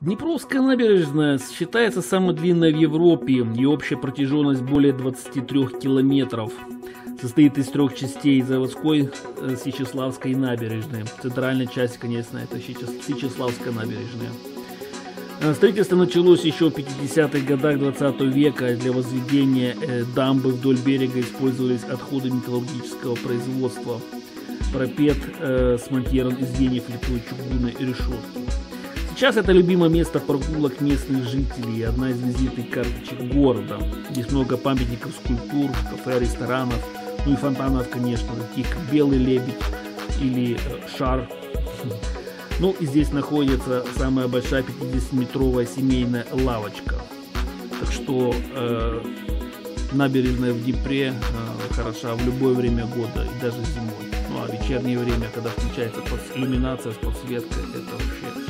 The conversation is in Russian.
Днепровская набережная считается самой длинной в Европе. Ее общая протяженность более 23 километров. Состоит из трех частей заводской э, Сечеславской набережной. Центральная часть, конечно, это Сечеславская набережная. Э, строительство началось еще в 50-х годах 20 века. Для возведения э, дамбы вдоль берега использовались отходы металлургического производства. Пропет э, смонтирован из звеньев литой чугуна и решетки. Сейчас это любимое место прогулок местных жителей и одна из визитных карточек города. Здесь много памятников, скульптур, кафе, ресторанов, ну и фонтанов, конечно, таких как Белый лебедь или э, Шар. Ну и здесь находится самая большая 50-метровая семейная лавочка. Так что э, набережная в Днепре э, хороша в любое время года и даже зимой. Ну а вечернее время, когда включается иллюминация с подсветкой, это вообще